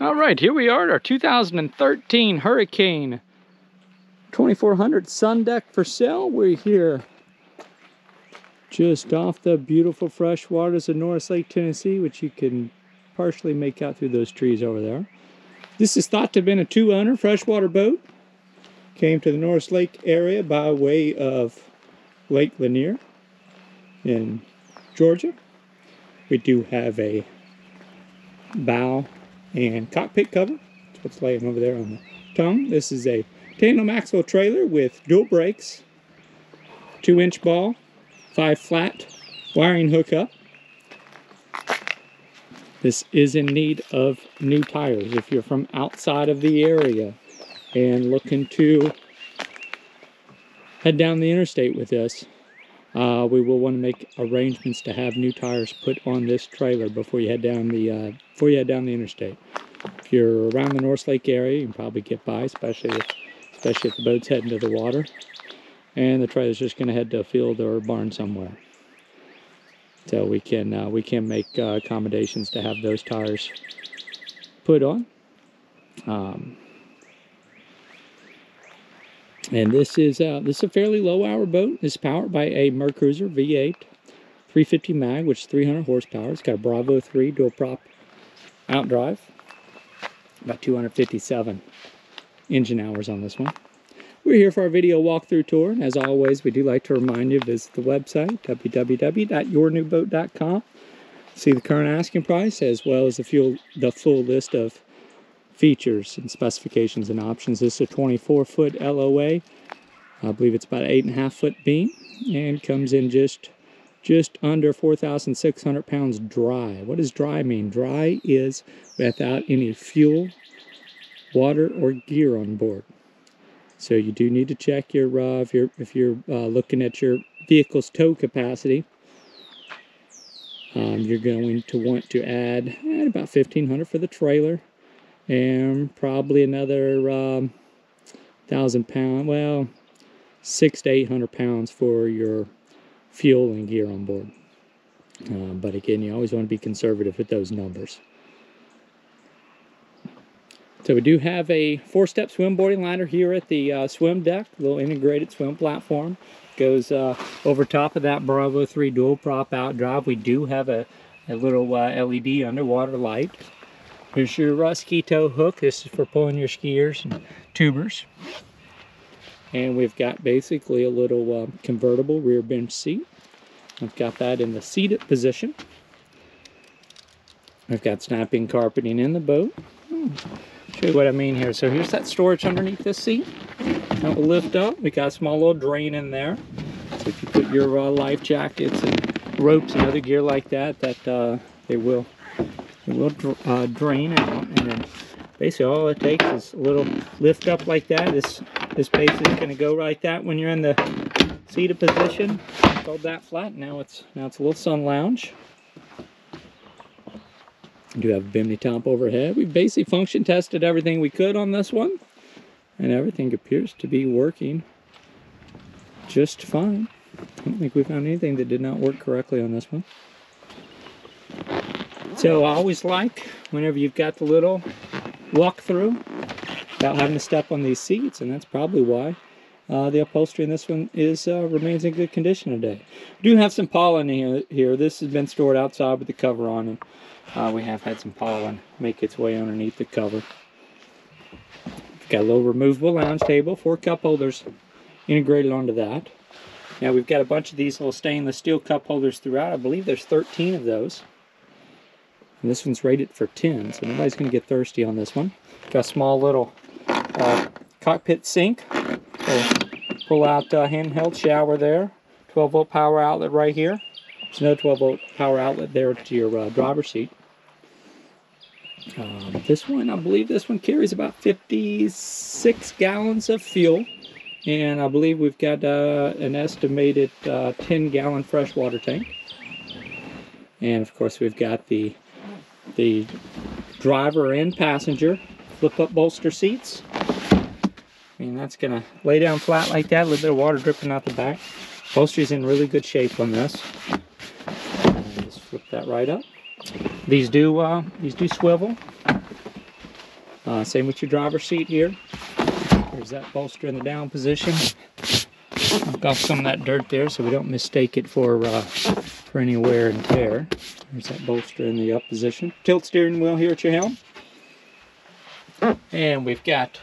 All right, here we are at our 2013 Hurricane 2400 Sun Deck for sale. We're here just off the beautiful fresh waters of Norris Lake, Tennessee, which you can partially make out through those trees over there. This is thought to have been a two-owner freshwater boat. Came to the Norris Lake area by way of Lake Lanier in Georgia. We do have a bow and cockpit cover. That's what's laying over there on the tongue. This is a tandem Maxwell trailer with dual brakes, two inch ball, five flat wiring hookup. This is in need of new tires. If you're from outside of the area and looking to head down the interstate with this, uh, we will want to make arrangements to have new tires put on this trailer before you head down the uh, before you head down the interstate. If you're around the Norris Lake area, you can probably get by, especially if, especially if the boat's heading to the water, and the trailer's just going to head to a field or a barn somewhere. So we can uh, we can make uh, accommodations to have those tires put on. Um, and this is uh, this is a fairly low hour boat. It's powered by a Mercruiser V8 350 mag, which is 300 horsepower. It's got a Bravo 3 dual prop outdrive. About 257 engine hours on this one. We're here for our video walkthrough tour. And as always, we do like to remind you to visit the website, www.yournewboat.com. See the current asking price as well as the, fuel, the full list of features and specifications and options. This is a 24 foot LOA. I believe it's about eight and a half foot beam and comes in just just under 4,600 pounds dry. What does dry mean? Dry is without any fuel, water, or gear on board. So you do need to check your uh, if you're if you're uh, looking at your vehicle's tow capacity. Um, you're going to want to add, add about 1,500 for the trailer and probably another um, thousand pound, well, six to eight hundred pounds for your fuel and gear on board. Uh, but again, you always want to be conservative with those numbers. So we do have a four-step swim boarding liner here at the uh, swim deck, a little integrated swim platform. Goes uh, over top of that Bravo 3 dual prop out drive. We do have a, a little uh, LED underwater light Here's your ski hook. This is for pulling your skiers and tubers. And we've got basically a little uh, convertible rear bench seat. I've got that in the seated position. I've got snap-in carpeting in the boat. Hmm. Show you what I mean here. So here's that storage underneath this seat. That will lift up. We got a small little drain in there. So if you put your uh, life jackets and ropes and other gear like that, that uh, they will will uh, drain out and then basically all it takes is a little lift up like that. This this base is going to go right that when you're in the seated position. Fold that flat. Now it's now it's a little sun lounge. We do have a bimini top overhead. We basically function tested everything we could on this one and everything appears to be working just fine. I don't think we found anything that did not work correctly on this one so I always like whenever you've got the little walk-through without having to step on these seats, and that's probably why uh, the upholstery in this one is uh, remains in good condition today. We do have some pollen here. here. This has been stored outside with the cover on, and uh, we have had some pollen make its way underneath the cover. Got a little removable lounge table, four cup holders integrated onto that. Now we've got a bunch of these little stainless steel cup holders throughout. I believe there's 13 of those. And this one's rated for 10, so nobody's going to get thirsty on this one. Got a small little uh, cockpit sink. So pull out uh, handheld shower there. 12 volt power outlet right here. There's no 12 volt power outlet there to your uh, driver's seat. Um, this one, I believe this one carries about 56 gallons of fuel. And I believe we've got uh, an estimated uh, 10 gallon freshwater tank. And of course we've got the the driver and passenger flip up bolster seats. I mean, that's gonna lay down flat like that, a little bit of water dripping out the back. Upholstery's in really good shape on this. And just flip that right up. These do uh, these do swivel. Uh, same with your driver's seat here. There's that bolster in the down position. Knock off some of that dirt there so we don't mistake it for uh, for any wear and tear. There's that bolster in the up position. Tilt steering wheel here at your helm. And we've got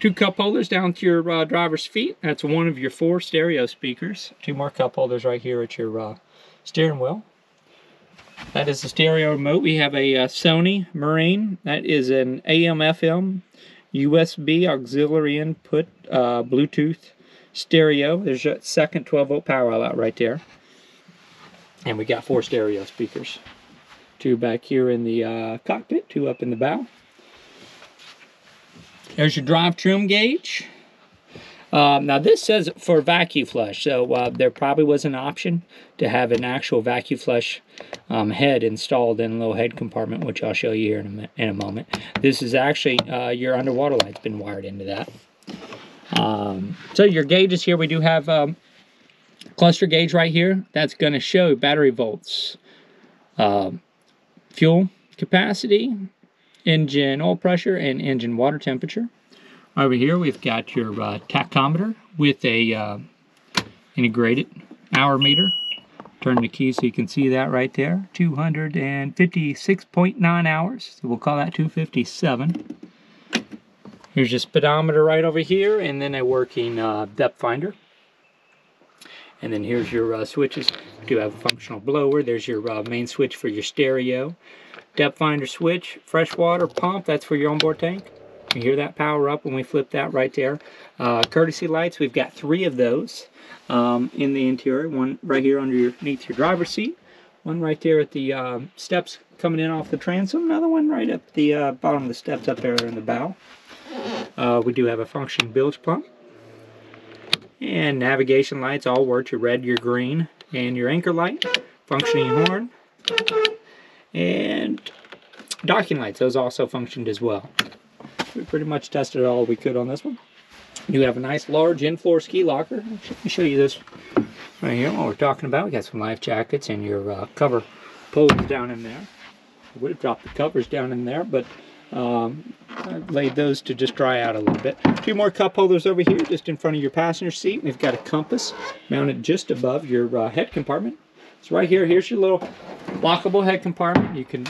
two cup holders down to your uh, driver's feet. That's one of your four stereo speakers. Two more cup holders right here at your uh, steering wheel. That is the stereo remote. We have a uh, Sony Marine. That is an AM FM USB auxiliary input uh, Bluetooth stereo. There's your second 12 volt power outlet right there. And we got four stereo speakers. Two back here in the uh, cockpit, two up in the bow. There's your drive trim gauge. Um, now this says for vacuum flush, so uh, there probably was an option to have an actual vacuum flush um, head installed in a little head compartment, which I'll show you here in a, in a moment. This is actually uh, your underwater light's been wired into that. Um, so your gauges here, we do have um, cluster gauge right here. That's going to show battery volts, uh, fuel capacity, engine oil pressure, and engine water temperature. Over here we've got your uh, tachometer with a uh, integrated hour meter. Turn the key so you can see that right there. 256.9 hours. So we'll call that 257. Here's your speedometer right over here, and then a working uh, depth finder. And then here's your uh, switches. Do have a functional blower. There's your uh, main switch for your stereo. Depth finder switch, freshwater pump, that's for your onboard tank. You hear that power up when we flip that right there. Uh, courtesy lights, we've got three of those um, in the interior. One right here underneath your driver's seat. One right there at the uh, steps coming in off the transom. Another one right up the uh, bottom of the steps up there in the bow. Uh, we do have a functioning bilge pump. And navigation lights all work. Your red, your green, and your anchor light. Functioning horn. And docking lights, those also functioned as well. We pretty much tested all we could on this one. You have a nice large in-floor ski locker. Let me show you this right here what we're talking about. We got some life jackets and your uh, cover pulls down in there. I would have dropped the covers down in there, but um, laid those to just dry out a little bit. Two more cup holders over here, just in front of your passenger seat. We've got a compass mounted just above your uh, head compartment. So right here, here's your little lockable head compartment. You can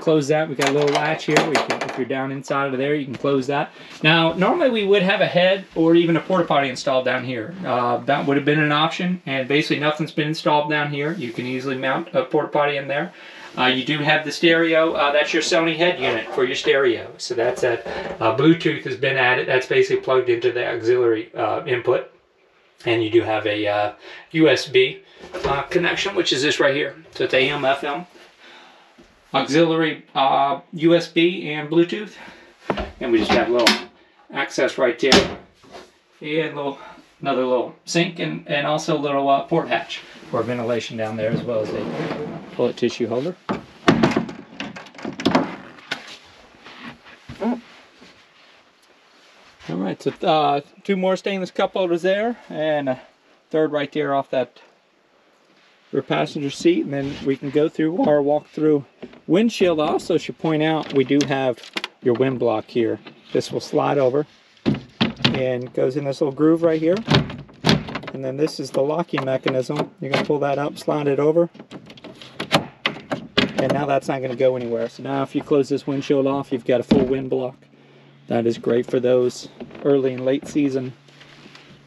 close that. We've got a little latch here. Can, if you're down inside of there, you can close that. Now, normally we would have a head or even a porta potty installed down here. Uh, that would have been an option, and basically nothing's been installed down here. You can easily mount a porta potty in there. Uh, you do have the stereo. Uh, that's your Sony head unit for your stereo. So that's that. Uh, Bluetooth has been added. That's basically plugged into the auxiliary uh, input. And you do have a USB uh, connection, which is this right here. So it's AM, FM, auxiliary USB, and Bluetooth. And we just have a little access right there. And little another little sink and, and also a little uh, port hatch for ventilation down there as well as a toilet tissue holder. All right, so uh, two more stainless cup holders there and a third right there off that rear passenger seat and then we can go through our walk through windshield also should point out we do have your wind block here this will slide over and goes in this little groove right here. And then this is the locking mechanism. You're going to pull that up, slide it over. And now that's not going to go anywhere. So now if you close this windshield off, you've got a full wind block. That is great for those early and late season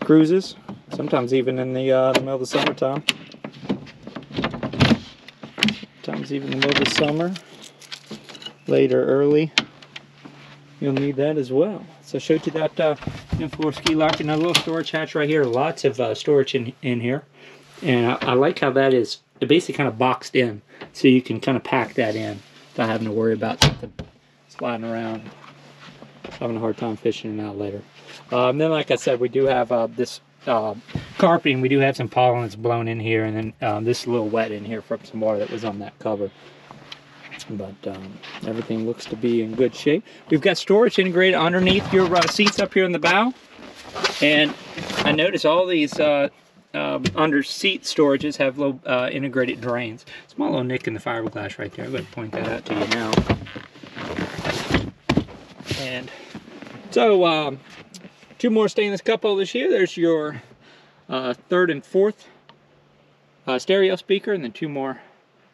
cruises. Sometimes even in the, uh, the middle of the summertime. Sometimes even in the middle of the summer. Later, early. You'll need that as well. So I showed you that uh, in-floor ski locker. Another little storage hatch right here. Lots of uh, storage in, in here. And I, I, like how that is basically kind of boxed in. So you can kind of pack that in without having to worry about something sliding around. Having a hard time fishing it out later. Um, then like I said, we do have uh, this uh, carpeting. We do have some pollen that's blown in here. And then um, this is a little wet in here from some water that was on that cover but um, everything looks to be in good shape. We've got storage integrated underneath your uh, seats up here in the bow. And I notice all these uh, um, under seat storages have low uh, integrated drains. Small little nick in the fiberglass right there. I'm going to point that out to you now. And so, um, two more stainless cup holders here. There's your uh, third and fourth uh, stereo speaker, and then two more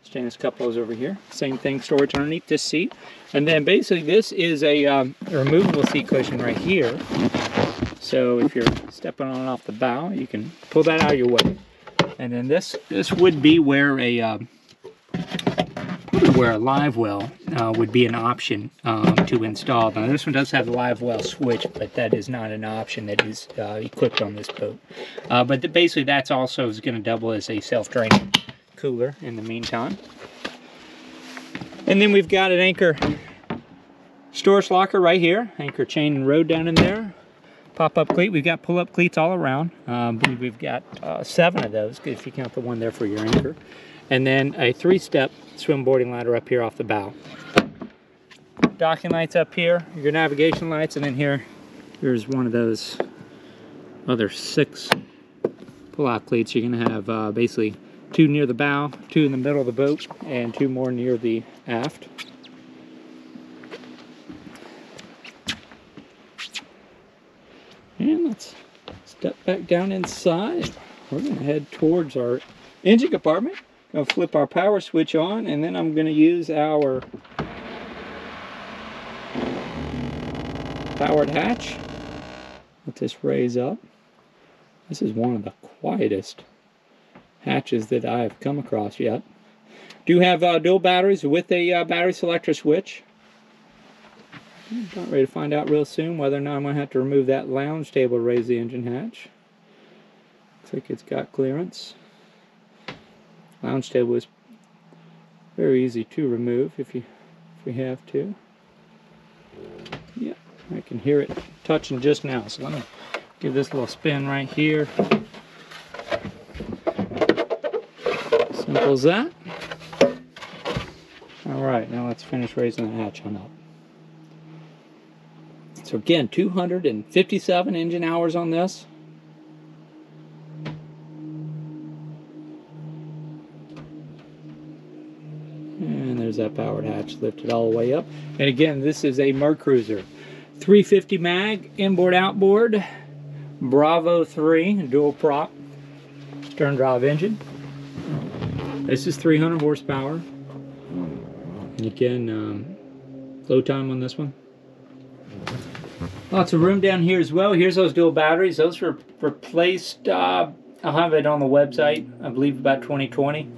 stainless cup holders over here. Same thing, storage underneath this seat. And then basically this is a, um, a removable seat cushion right here. So if you're stepping on off the bow, you can pull that out of your way. And then this this would be where a um, where a live well uh, would be an option um, to install. Now this one does have the live well switch, but that is not an option that is uh, equipped on this boat. Uh, but the, basically that's also is going to double as a self-draining cooler in the meantime. And then we've got an anchor storage locker right here, anchor chain and rode down in there. Pop-up cleat, we've got pull-up cleats all around. Um, we've got uh, seven of those, if you count the one there for your anchor. And then a three-step swim boarding ladder up here off the bow. Docking lights up here, your navigation lights, and then here, here's one of those other six pull-out cleats. You're gonna have uh, basically two near the bow, two in the middle of the boat, and two more near the aft. And let's step back down inside. We're gonna head towards our engine compartment. Gonna flip our power switch on, and then I'm gonna use our powered hatch. Let this raise up. This is one of the quietest hatches that I've come across yet. Do have uh, dual batteries with a uh, battery selector switch. About ready to find out real soon whether or not I'm going to have to remove that lounge table to raise the engine hatch. Looks like it's got clearance. Lounge table is very easy to remove if you if we have to. Yeah, I can hear it touching just now. So let me give this a little spin right here. Simple as that. Alright, now let's finish raising the hatch on up. So again, 257 engine hours on this. And there's that powered hatch lifted all the way up. And again, this is a Mercruiser. 350 mag, inboard, outboard, Bravo 3, dual prop, stern drive engine. This is 300 horsepower. And again, um, low time on this one. Lots of room down here as well. Here's those dual batteries. Those were replaced, uh, I'll have it on the website, I believe about 2020.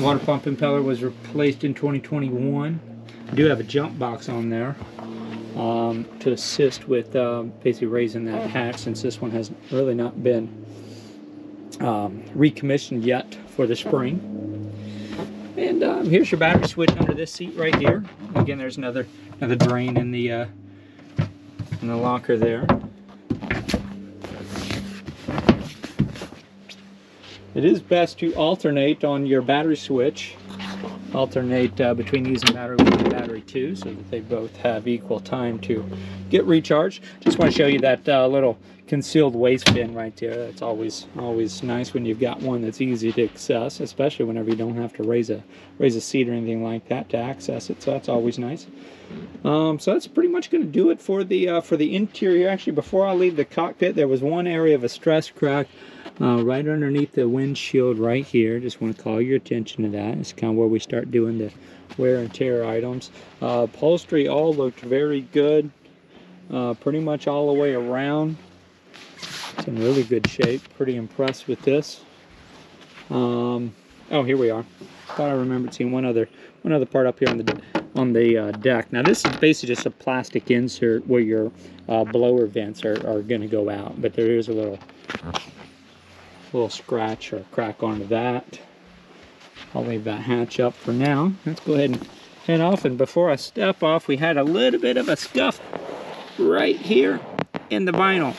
Water pump impeller was replaced in 2021. I do have a jump box on there um, to assist with uh, basically raising that hatch since this one has really not been um, recommissioned yet for the spring. And um, here's your battery switch under this seat right here. Again, there's another another drain in the uh, in the locker there. It is best to alternate on your battery switch. Alternate uh, between using battery 1 and battery 2 so that they both have equal time to get recharged. Just want to show you that uh, little concealed waste bin right there. That's always always nice when you've got one that's easy to access, especially whenever you don't have to raise a raise a seat or anything like that to access it. So that's always nice. Um, so that's pretty much going to do it for the uh, for the interior. Actually, before I leave the cockpit, there was one area of a stress crack uh, right underneath the windshield right here. Just want to call your attention to that. It's kind of where we start doing the wear and tear items. Uh, upholstery all looked very good. Uh, pretty much all the way around. It's in really good shape. Pretty impressed with this. Um, oh, here we are. Thought I remembered seeing one other one other part up here on the on the uh, deck. Now this is basically just a plastic insert where your uh, blower vents are, are going to go out, but there is a little little scratch or crack onto that. I'll leave that hatch up for now. Let's go ahead and head off. And before I step off, we had a little bit of a scuff right here in the vinyl.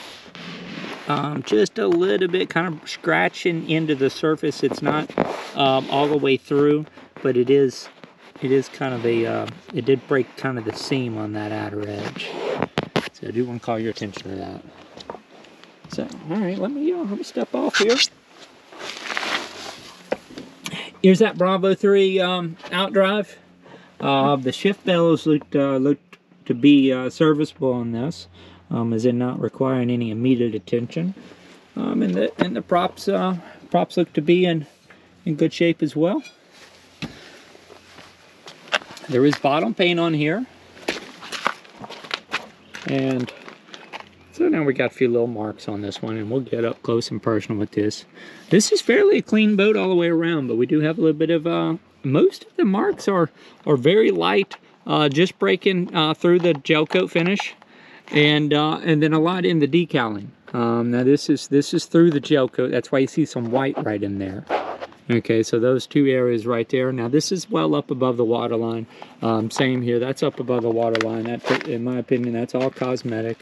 Um, just a little bit kind of scratching into the surface. It's not um, all the way through, but it is it is kind of a uh, it did break kind of the seam on that outer edge. So I do want to call your attention to that. So, all right, let me, uh, let me step off here. Here's that Bravo 3 um, outdrive. Uh, the shift bellows looked, uh, looked to be uh, serviceable on this, um, as in not requiring any immediate attention. Um, and the and the props uh, props look to be in in good shape as well. There is bottom paint on here, and so now we got a few little marks on this one, and we'll get up close and personal with this. This is fairly a clean boat all the way around, but we do have a little bit of uh, most of the marks are are very light, uh, just breaking uh, through the gel coat finish, and uh, and then a lot in the decaling. Um, now this is this is through the gel coat. That's why you see some white right in there. Okay, so those two areas right there. Now this is well up above the water line. Um, same here, that's up above the water line. That, in my opinion, that's all cosmetic.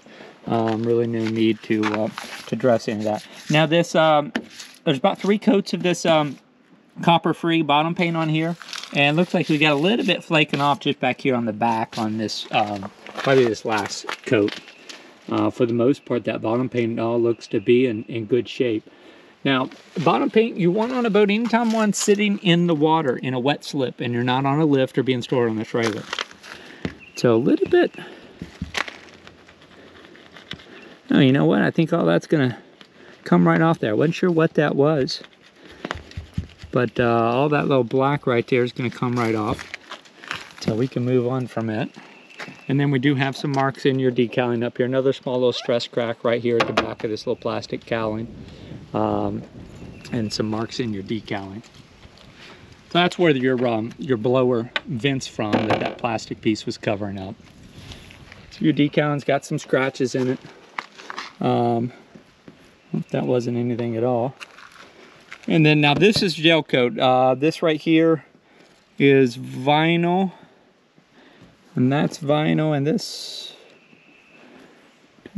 Um, really no need to uh, to dress into that. Now this, um, there's about three coats of this um, copper-free bottom paint on here, and looks like we got a little bit flaking off just back here on the back on this, um, probably this last coat. Uh, for the most part, that bottom paint all looks to be in, in good shape. Now, bottom paint, you want on a boat anytime one's sitting in the water in a wet slip and you're not on a lift or being stored on the trailer. So a little bit. Oh, you know what? I think all that's to come right off there. I wasn't sure what that was. But uh, all that little black right there is to come right off. So we can move on from it. And then we do have some marks in your decaling up here. Another small little stress crack right here at the back of this little plastic cowling um, and some marks in your decaling. So that's where your um, your blower vents from that that plastic piece was covering up. So your decaling's got some scratches in it. Um, that wasn't anything at all. And then now this is gel coat. Uh, this right here is vinyl. And that's vinyl and this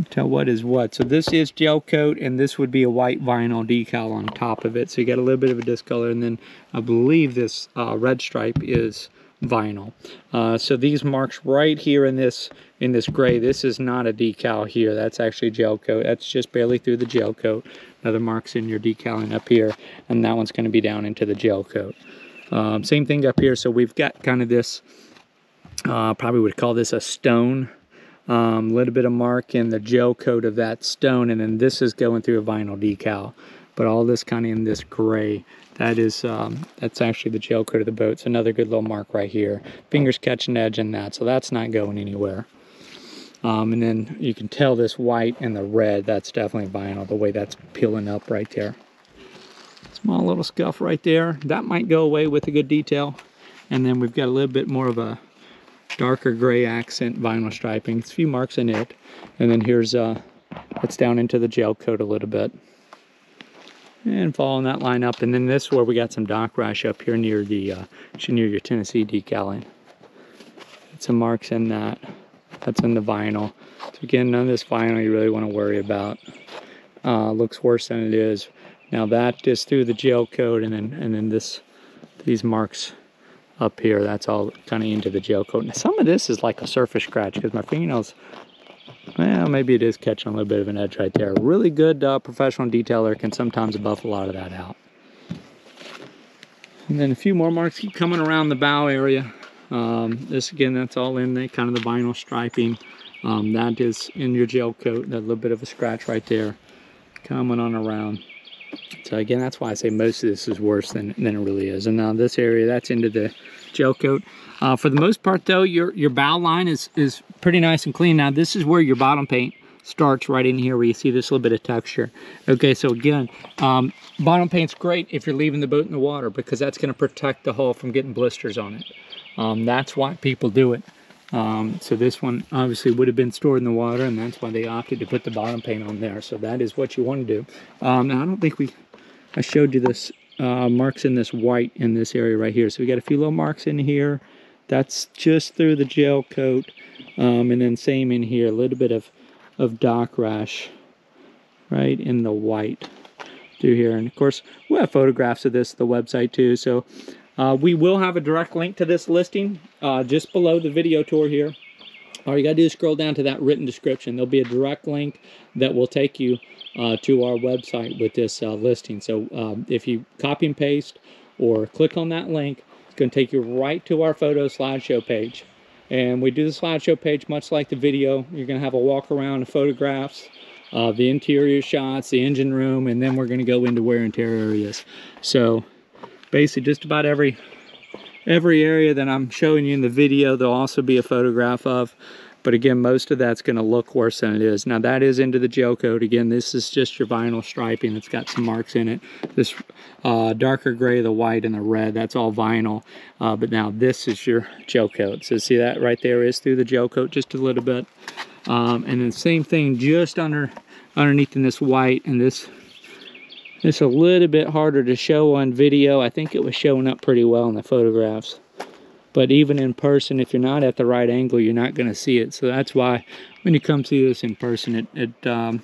tell what is what. So this is gel coat and this would be a white vinyl decal on top of it. So you get a little bit of a discolor and then I believe this uh, red stripe is vinyl. Uh, so these marks right here in this in this gray, this is not a decal here. That's actually gel coat. That's just barely through the gel coat. Another marks in your decaling up here and that one's going to be down into the gel coat. Um, same thing up here. So we've got kind of this, uh, probably would call this a stone a um, little bit of mark in the gel coat of that stone and then this is going through a vinyl decal but all this kind of in this gray. That is um, that's actually the gel coat of the boat. It's another good little mark right here. Fingers catching edge in that so that's not going anywhere. Um, and then you can tell this white and the red that's definitely vinyl the way that's peeling up right there. Small little scuff right there. That might go away with a good detail. And then we've got a little bit more of a darker gray accent vinyl striping. It's a few marks in it. And then here's, uh, it's down into the gel coat a little bit. And following that line up. And then this where we got some dock rash up here near the, uh, near your Tennessee decaling. Some marks in that. That's in the vinyl. So again, none of this vinyl you really want to worry about. Uh, looks worse than it is. Now that is through the gel coat and then, and then this, these marks up here. That's all kind of into the gel coat. Now, some of this is like a surface scratch because my fingernails, well, maybe it is catching a little bit of an edge right there. Really good uh, professional detailer can sometimes buff a lot of that out. And then a few more marks keep coming around the bow area. Um, this again, that's all in the kind of the vinyl striping. Um, that is in your gel coat, that little bit of a scratch right there coming on around. So again, that's why I say most of this is worse than, than it really is. And now this area, that's into the gel coat. Uh, for the most part though, your, your bow line is, is pretty nice and clean. Now this is where your bottom paint starts right in here where you see this little bit of texture. Okay, so again, um, bottom paint's great if you're leaving the boat in the water because that's gonna protect the hull from getting blisters on it. Um, that's why people do it. Um, so this one obviously would have been stored in the water and that's why they opted to put the bottom paint on there. So that is what you want to do. Um, now I don't think we, I showed you this uh, marks in this white in this area right here. So we got a few little marks in here. That's just through the gel coat. Um, and then same in here, a little bit of, of dock rash right in the white through here. And of course, we'll have photographs of this the website too. So uh, we will have a direct link to this listing uh, just below the video tour here. All you got to do is scroll down to that written description. There'll be a direct link that will take you uh, to our website with this uh, listing. So um, if you copy and paste or click on that link, it's going to take you right to our photo slideshow page. And we do the slideshow page much like the video. You're gonna have a walk around of photographs, uh, the interior shots, the engine room, and then we're gonna go into wear and tear areas. So basically just about every every area that I'm showing you in the video, there'll also be a photograph of. But again, most of that's going to look worse than it is. Now that is into the gel coat. Again, this is just your vinyl striping. It's got some marks in it. This uh, darker gray, the white, and the red, that's all vinyl. Uh, but now this is your gel coat. So see that right there is through the gel coat just a little bit. Um, and then same thing just under underneath in this white and this it's a little bit harder to show on video. I think it was showing up pretty well in the photographs but even in person if you're not at the right angle you're not going to see it. So that's why when you come see this in person it, it um,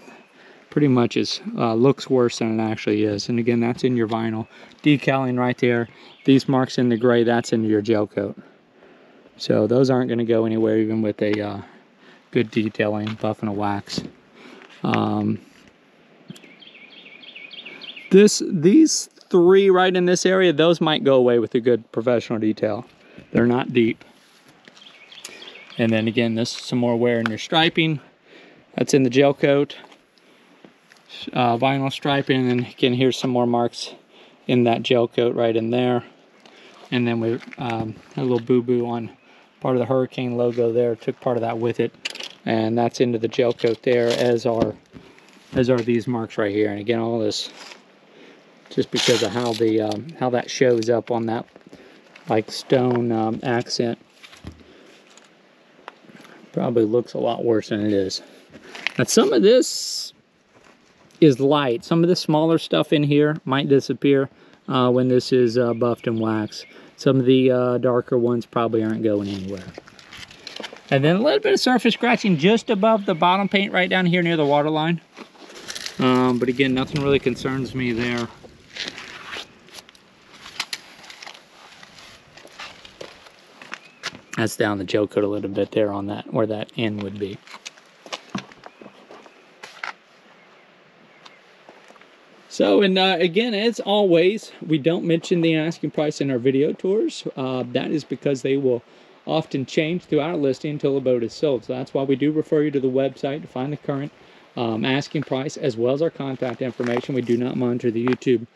pretty much is uh, looks worse than it actually is. And again that's in your vinyl. Decaling right there. These marks in the gray that's in your gel coat. So those aren't going to go anywhere even with a uh, good detailing buff and a wax. Um, this these three right in this area those might go away with a good professional detail they're not deep. And then again, this is some more wear in your striping. That's in the gel coat. Uh, vinyl striping, and again, here's some more marks in that gel coat right in there. And then we um, a little boo-boo on part of the Hurricane logo there. Took part of that with it. And that's into the gel coat there, as are as are these marks right here. And again, all this just because of how the um, how that shows up on that like stone um, accent. Probably looks a lot worse than it is. Now some of this is light. Some of the smaller stuff in here might disappear uh, when this is uh, buffed and waxed. Some of the uh, darker ones probably aren't going anywhere. And then a little bit of surface scratching just above the bottom paint right down here near the water line. Um, but again, nothing really concerns me there. That's down the gel coat a little bit there on that, where that end would be. So, and uh, again, as always, we don't mention the asking price in our video tours. Uh, that is because they will often change throughout a listing until the boat is sold. So that's why we do refer you to the website to find the current um, asking price as well as our contact information. We do not monitor the YouTube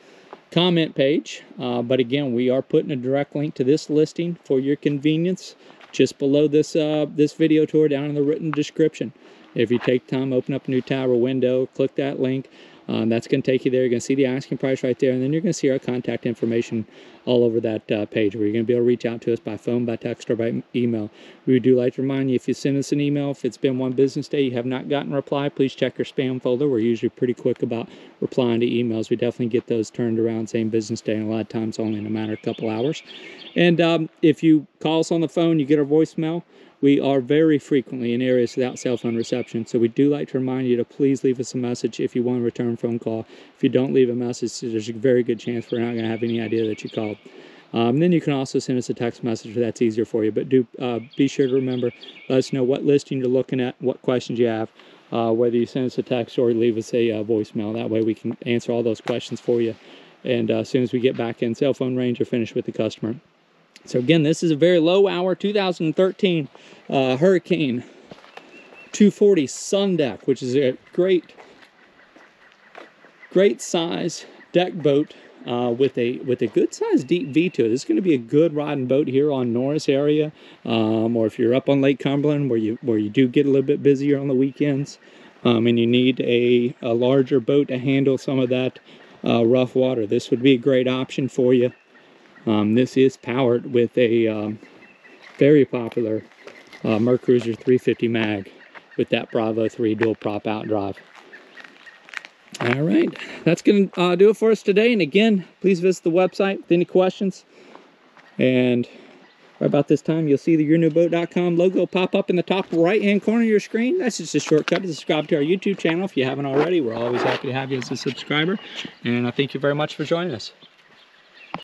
comment page. Uh, but again, we are putting a direct link to this listing for your convenience just below this uh, this video tour down in the written description. If you take time, open up a new tab or window, click that link. Um, that's going to take you there. You're going to see the asking price right there, and then you're going to see our contact information all over that uh, page where you're going to be able to reach out to us by phone, by text, or by email. We do like to remind you if you send us an email, if it's been one business day, you have not gotten a reply, please check your spam folder. We're usually pretty quick about replying to emails. We definitely get those turned around same business day, and a lot of times only in a matter of a couple hours. And um, if you call us on the phone, you get our voicemail. We are very frequently in areas without cell phone reception, so we do like to remind you to please leave us a message if you want a return phone call. If you don't leave a message, there's a very good chance we're not going to have any idea that you called. Um, then you can also send us a text message if that's easier for you. But do uh, be sure to remember, let us know what listing you're looking at, what questions you have, uh, whether you send us a text or leave us a uh, voicemail. That way we can answer all those questions for you. And uh, as soon as we get back in cell phone range or finish with the customer. So again, this is a very low hour 2013 uh, Hurricane 240 Sun Deck, which is a great, great size deck boat uh, with a with a good sized deep V to it. This is going to be a good riding boat here on Norris area, um, or if you're up on Lake Cumberland where you where you do get a little bit busier on the weekends, um, and you need a, a larger boat to handle some of that uh, rough water. This would be a great option for you. Um, this is powered with a um, very popular uh, Mercruiser 350 mag with that Bravo 3 dual prop out drive. All right, that's going to uh, do it for us today. And again, please visit the website with any questions. And right about this time, you'll see the yournewboat.com logo pop up in the top right-hand corner of your screen. That's just a shortcut to subscribe to our YouTube channel if you haven't already. We're always happy to have you as a subscriber. And I thank you very much for joining us.